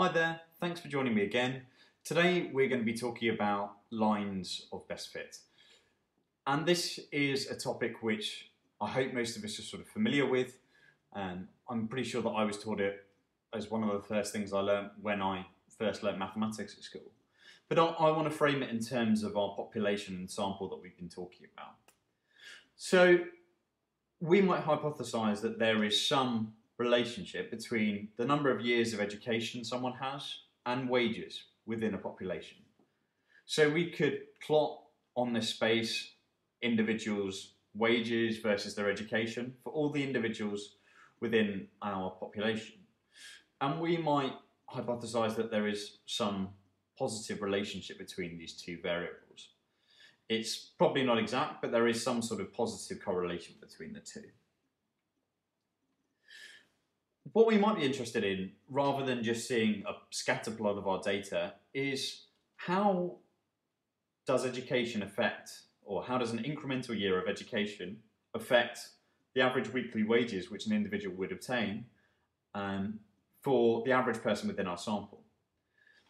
Hi there, thanks for joining me again. Today we're going to be talking about lines of best fit. And this is a topic which I hope most of us are sort of familiar with. And I'm pretty sure that I was taught it as one of the first things I learned when I first learned mathematics at school. But I, I want to frame it in terms of our population and sample that we've been talking about. So we might hypothesize that there is some relationship between the number of years of education someone has and wages within a population. So we could plot on this space individuals' wages versus their education for all the individuals within our population. And we might hypothesize that there is some positive relationship between these two variables. It's probably not exact, but there is some sort of positive correlation between the two what we might be interested in, rather than just seeing a scatter plot of our data, is how does education affect, or how does an incremental year of education affect the average weekly wages which an individual would obtain um, for the average person within our sample?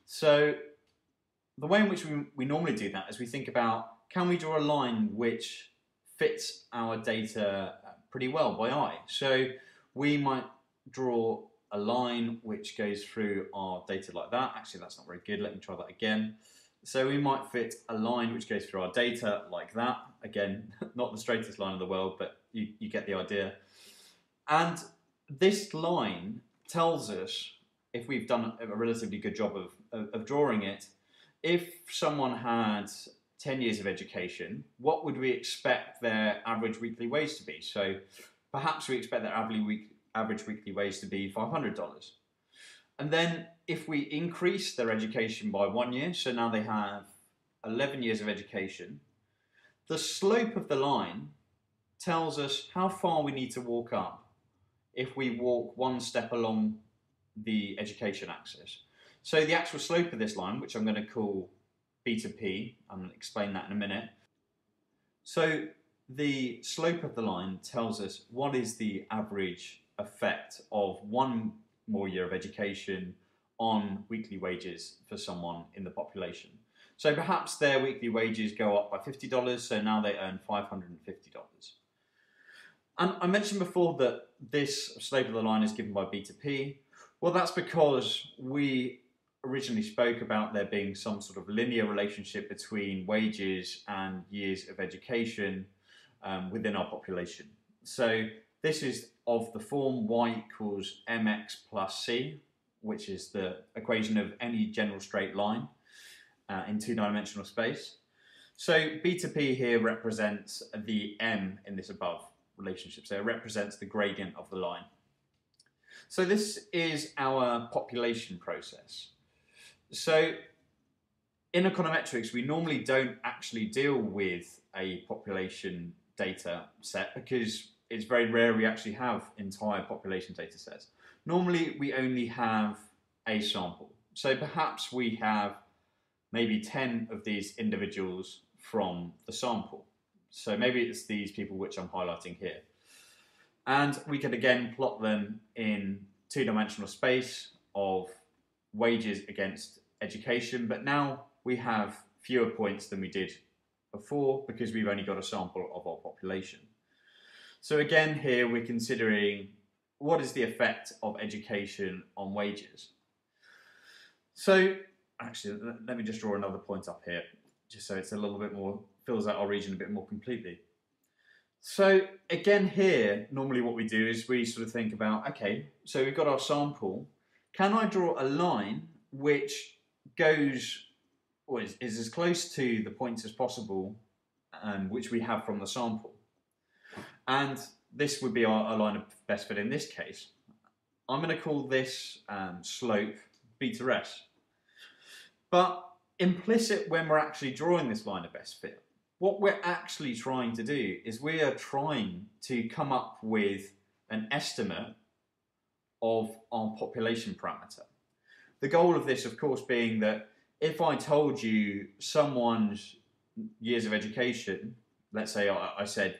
So the way in which we, we normally do that is we think about can we draw a line which fits our data pretty well by eye? So we might draw a line which goes through our data like that. Actually, that's not very good. Let me try that again. So we might fit a line which goes through our data like that. Again, not the straightest line in the world, but you, you get the idea. And this line tells us, if we've done a relatively good job of, of, drawing it, if someone had 10 years of education, what would we expect their average weekly wage to be? So perhaps we expect their average week, average weekly wage to be $500. And then if we increase their education by one year, so now they have 11 years of education, the slope of the line tells us how far we need to walk up if we walk one step along the education axis. So the actual slope of this line, which I'm going to call beta p, I'm going to explain that in a minute. So the slope of the line tells us what is the average effect of one more year of education on weekly wages for someone in the population. So perhaps their weekly wages go up by $50, so now they earn $550. And I mentioned before that this slope of the line is given by beta p. Well, that's because we originally spoke about there being some sort of linear relationship between wages and years of education um, within our population. So this is of the form y equals mx plus c, which is the equation of any general straight line uh, in two-dimensional space. So beta p here represents the m in this above relationship, so it represents the gradient of the line. So this is our population process. So in econometrics, we normally don't actually deal with a population data set because it's very rare we actually have entire population data sets. Normally we only have a sample. So perhaps we have maybe 10 of these individuals from the sample. So maybe it's these people which I'm highlighting here. And we could again plot them in two-dimensional space of wages against education, but now we have fewer points than we did before because we've only got a sample of our population. So again, here we're considering what is the effect of education on wages. So actually, let me just draw another point up here, just so it's a little bit more, fills out our region a bit more completely. So again here, normally what we do is we sort of think about, okay, so we've got our sample. Can I draw a line which goes, or is, is as close to the points as possible, um, which we have from the sample? And this would be our, our line of best fit in this case. I'm going to call this um, slope beta s. But implicit when we're actually drawing this line of best fit, what we're actually trying to do is we are trying to come up with an estimate of our population parameter. The goal of this, of course, being that if I told you someone's years of education, let's say I, I said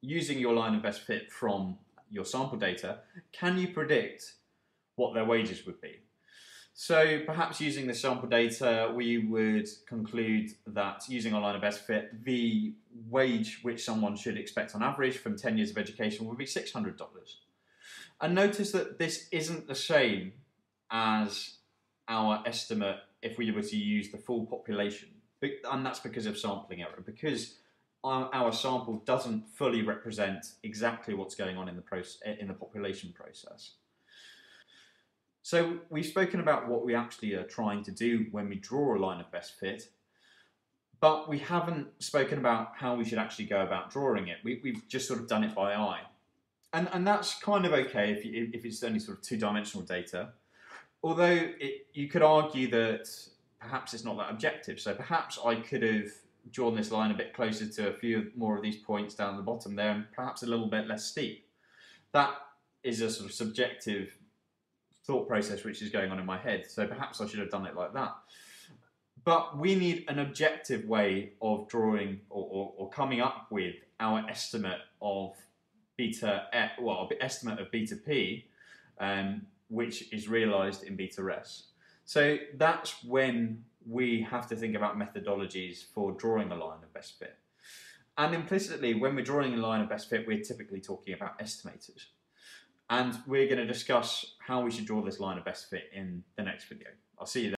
using your line of best fit from your sample data, can you predict what their wages would be? So perhaps using the sample data, we would conclude that using our line of best fit, the wage which someone should expect on average from 10 years of education would be $600. And notice that this isn't the same as our estimate if we were to use the full population. And that's because of sampling error, because our, our sample doesn't fully represent exactly what's going on in the, process, in the population process. So we've spoken about what we actually are trying to do when we draw a line of best fit, but we haven't spoken about how we should actually go about drawing it. We, have just sort of done it by eye. And, and that's kind of okay if, you, if it's only sort of two-dimensional data. Although it, you could argue that perhaps it's not that objective. So perhaps I could have drawn this line a bit closer to a few more of these points down the bottom there and perhaps a little bit less steep. That is a sort of subjective thought process which is going on in my head. So perhaps I should have done it like that. But we need an objective way of drawing or, or, or coming up with our estimate of beta, well, estimate of beta p, um, which is realized in beta s. So that's when we have to think about methodologies for drawing a line of best fit. And implicitly, when we're drawing a line of best fit, we're typically talking about estimators. And we're going to discuss how we should draw this line of best fit in the next video. I'll see you then.